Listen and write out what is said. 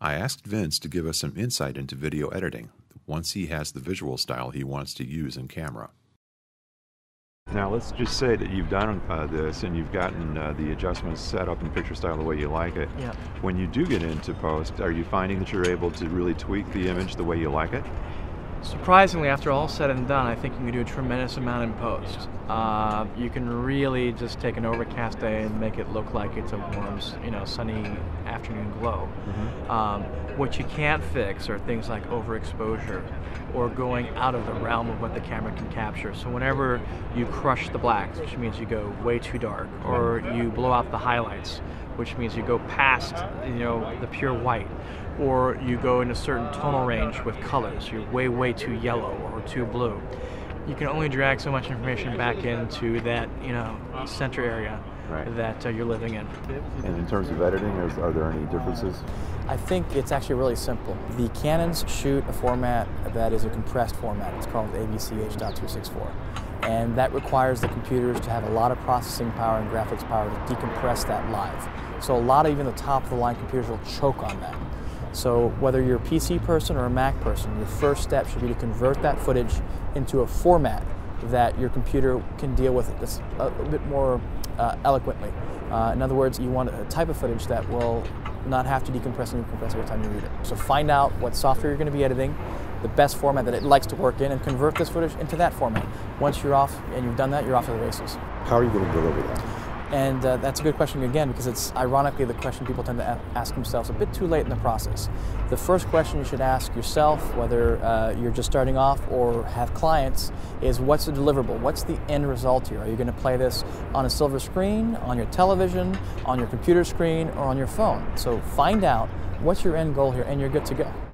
I asked Vince to give us some insight into video editing once he has the visual style he wants to use in camera. Now, let's just say that you've done uh, this and you've gotten uh, the adjustments set up in picture style the way you like it. Yeah. When you do get into post, are you finding that you're able to really tweak the image the way you like it? Surprisingly, after all said and done, I think you can do a tremendous amount in post. Uh, you can really just take an overcast day and make it look like it's a warm, you know, sunny afternoon glow. Mm-hmm. Um, what you can't fix are things like overexposure or going out of the realm of what the camera can capture. So whenever you crush the blacks, which means you go way too dark, or you blow out the highlights, which means you go past, you know, the pure white, or you go in a certain tonal range with colors. You're way, way too yellow or too blue. You can only drag so much information back into that, you know, center area right. that uh, you're living in. And in terms of editing, is, are there any differences? I think it's actually really simple. The Canons shoot a format that is a compressed format. It's called AVC H.264. And that requires the computers to have a lot of processing power and graphics power to decompress that live. So a lot of even the top of the line computers will choke on that. So whether you're a PC person or a Mac person, your first step should be to convert that footage into a format that your computer can deal with it a, a bit more uh, eloquently. Uh, in other words, you want a type of footage that will not have to decompress and decompress every time you read it. So find out what software you're going to be editing, the best format that it likes to work in, and convert this footage into that format. Once you're off and you've done that, you're off to the races. How are you going to deliver that? And uh, that's a good question again because it's ironically the question people tend to ask themselves a bit too late in the process. The first question you should ask yourself, whether uh, you're just starting off or have clients, is what's the deliverable? What's the end result here? Are you going to play this on a silver screen, on your television, on your computer screen, or on your phone? So find out what's your end goal here and you're good to go.